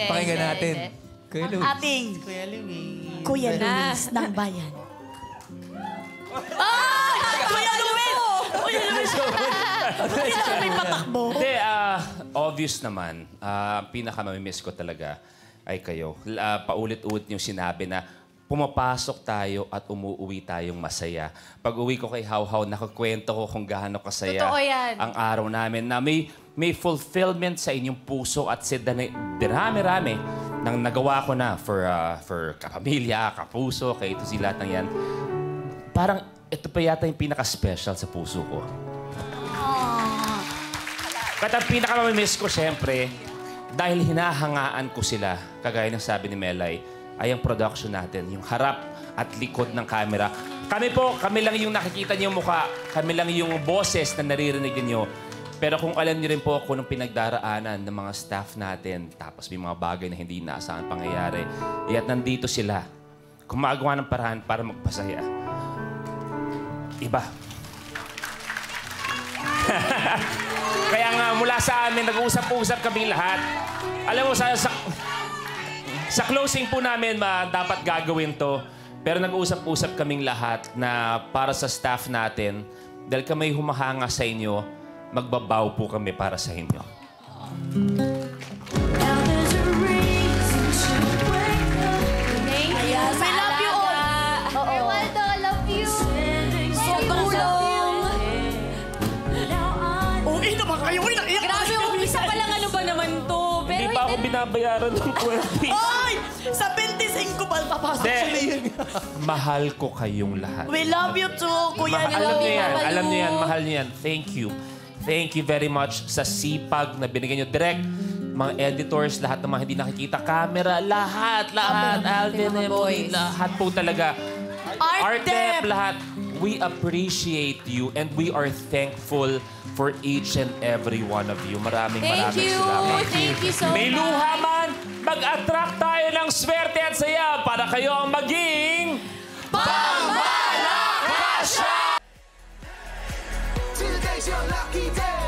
Hindi, Pakinggan hindi, natin. hindi. Kuya Ang ating Kuya Louie. Kuya. Luis ng bayan. Ah! Kuya Luis! Kuya Luis! Kailangan may patakbo. Hindi, ah, obvious naman. Ah, pinakamamimiss ko talaga ay kayo. Ah, paulit-ulit yung sinabi na pumapasok tayo at umuwi tayong masaya. Pag uwi ko kay How How, nakakwento ko kung gaano kasaya Totoo yan. ang araw namin na may, may fulfillment sa inyong puso at sa dirami-rami nang nagawa ko na for, ah, for kapamilya, kapuso, kay ito sila ng yan. Parang ito pa yata yung pinaka-special sa puso ko. At ang pinakamamiss ko, siyempre, dahil hinahangaan ko sila, kagaya ng sabi ni Melay, ay ang production natin, yung harap at likod ng camera. Kami po, kami lang yung nakikita niyo mukha, kami lang yung boses na naririnig niyo. Pero kung alam niyo rin po kung anong pinagdaraanan ng mga staff natin, tapos may mga bagay na hindi inaasahan pangyayari, iya't nandito sila, gumagawa ng paraan para magpasaya. Iba. Kaya nga, mula sa amin, nag-uusap-usap kami lahat. Alam mo, sa, sa, sa closing po namin, ma, dapat gagawin to. Pero nag-uusap-usap kaming lahat na para sa staff natin, dahil kami humahanga sa inyo, magbabaw po kami para sa inyo. Ayan, I love you all. alaga. Oo. Ronaldo, I love you. Sobrang Tulong. Uy naman kayo, uy naiyak binabayaran ng 20. Ay! Sa 25 ba papasok Hindi. sila yun? Mahal ko kayong lahat. We love you too, Kuya Ma- alam niyo yan, alam niyo yan, mahal niyo yan. Thank you. Thank you very much sa sipag na binigyan niyo. Direct, mga editors, lahat ng mga hindi nakikita, camera, lahat, lahat, Alvin, Emily, lahat po talaga. Art Artep, lahat. We appreciate you and we are thankful for each and every one of you. Maraming Thank maraming you. salamat. Thank you so May much. May luha man, mag-attract tayo ng swerte at saya para kayo ang maging... Pamalakasya! Today's your lucky day!